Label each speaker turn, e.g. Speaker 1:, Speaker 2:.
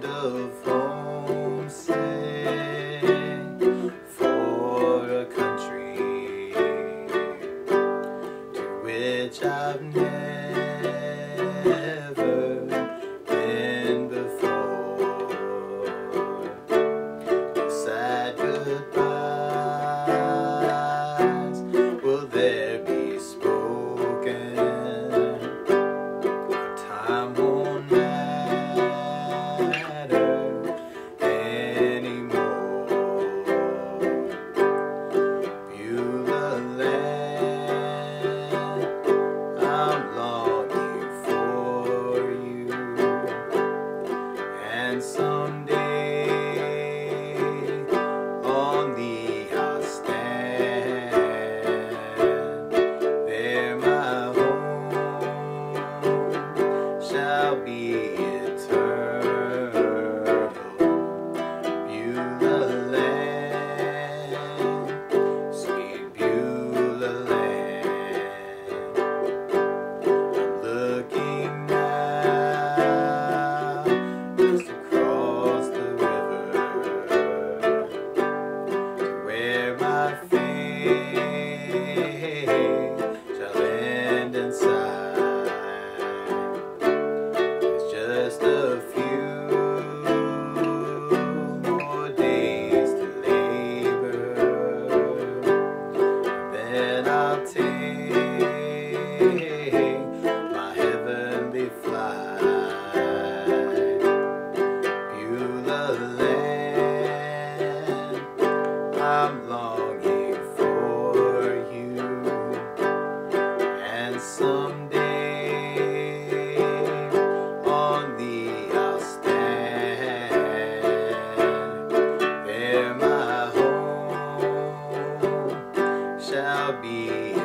Speaker 1: kind of homesick for a country to which I've never longing for you. And someday on thee I'll stand. There my home shall be.